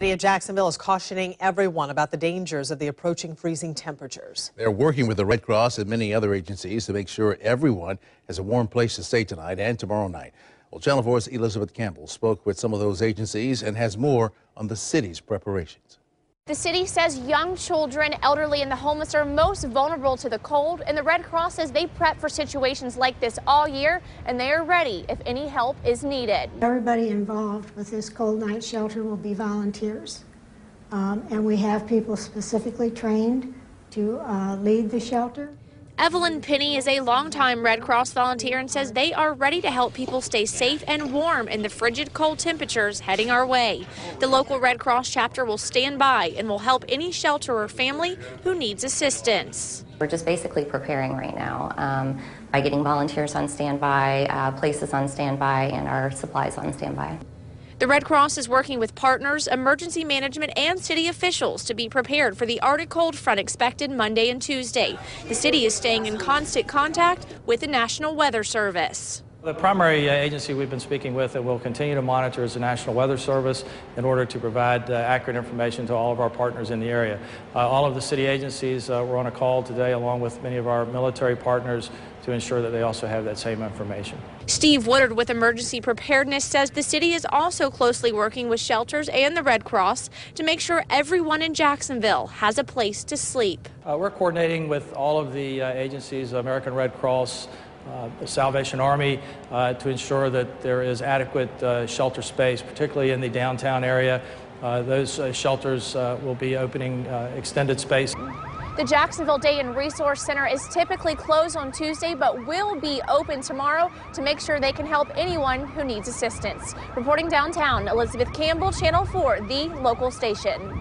City of Jacksonville is cautioning everyone about the dangers of the approaching freezing temperatures. They're working with the Red Cross and many other agencies to make sure everyone has a warm place to stay tonight and tomorrow night. Well, Channel 4's Elizabeth Campbell spoke with some of those agencies and has more on the city's preparations. The city says young children, elderly, and the homeless are most vulnerable to the cold, and the Red Cross says they prep for situations like this all year, and they are ready if any help is needed. Everybody involved with this cold night shelter will be volunteers, um, and we have people specifically trained to uh, lead the shelter. Evelyn Penny is a longtime Red Cross volunteer and says they are ready to help people stay safe and warm in the frigid cold temperatures heading our way. The local Red Cross chapter will stand by and will help any shelter or family who needs assistance. We're just basically preparing right now um, by getting volunteers on standby, uh, places on standby, and our supplies on standby. The Red Cross is working with partners, emergency management, and city officials to be prepared for the Arctic cold front expected Monday and Tuesday. The city is staying in constant contact with the National Weather Service. The primary uh, agency we've been speaking with and will continue to monitor is the National Weather Service in order to provide uh, accurate information to all of our partners in the area. Uh, all of the city agencies uh, were on a call today along with many of our military partners to ensure that they also have that same information. Steve Woodard with Emergency Preparedness says the city is also closely working with shelters and the Red Cross to make sure everyone in Jacksonville has a place to sleep. Uh, we're coordinating with all of the uh, agencies, American Red Cross, the Salvation Army uh, to ensure that there is adequate uh, shelter space, particularly in the downtown area. Uh, those uh, shelters uh, will be opening extended space. The Jacksonville Day and Resource Center is typically closed on Tuesday, but will be open tomorrow to make sure they can help anyone who needs assistance. Reporting downtown, Elizabeth Campbell, Channel 4, the local station.